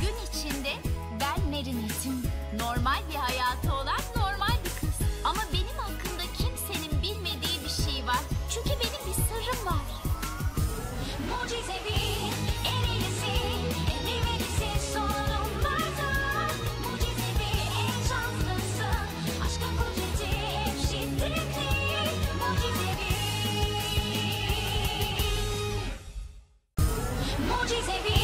Gün içinde ben Marinette'im. Normal bir hayatı olan normal bir kız. Ama benim hakkında kimsenin bilmediği bir şey var. Çünkü benim bir sırrım var. Mucizevi, en iyisi, en güvenlisi sorun aşkın kudreti hep şiddetli. Mucizevi. Mucizevi.